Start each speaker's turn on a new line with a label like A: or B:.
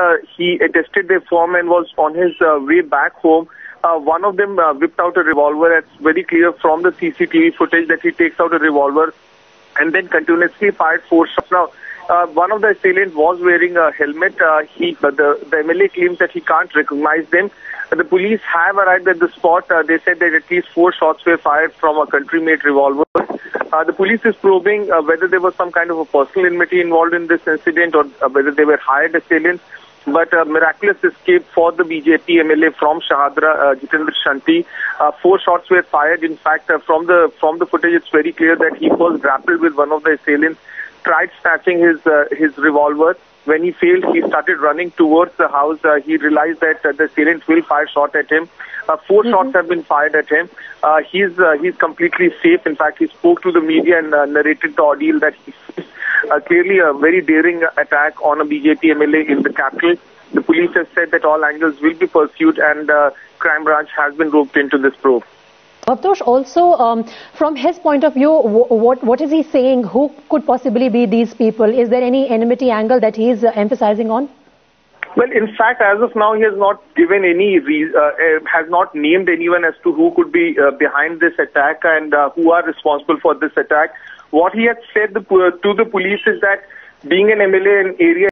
A: uh, he attested their form and was on his uh, way back home. Uh, one of them uh, whipped out a revolver. It's very clear from the CCTV footage that he takes out a revolver and then continuously fired four shots. Now, uh, one of the assailants was wearing a helmet. Uh, he, the, the MLA claims that he can't recognize them. The police have arrived at the spot. They said that at least four shots were fired from a country-made revolver. Uh, the police is probing uh, whether there was some kind of a personal enmity involved in this incident or uh, whether they were hired assailants. But a miraculous escape for the BJP MLA from Shahdara, uh, Jitendra Shunty. Uh, four shots were fired. In fact, uh, from the from the footage, it's very clear that he was grappled with one of the assailants, tried snatching his uh, his revolver. When he failed, he started running towards the house. Uh, he realized that uh, the assailant will fire shot at him. Uh, 4
B: Mhm.
A: shots have been fired at him. Uh, he's uh, he's completely safe. In fact, he spoke to the media and uh, narrated the ordeal that he uh, clearly a very daring attack on a BJP MLA in the capital. The police have said that all angles will be pursued and uh, crime branch has been roped into this probe.
B: Bhavtosh, also um, from his point of view, wh- what what is he saying? Who could possibly be these people? Is there any enmity angle that he is uh, emphasizing on?
A: Well, in fact, as of now, he has not given any, re- uh, uh, has not named anyone as to who could be uh, behind this attack and uh, who are responsible for this attack. What he has said to the police is that being an MLA in area